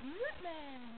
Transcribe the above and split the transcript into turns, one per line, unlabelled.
Oh,